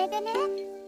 れでね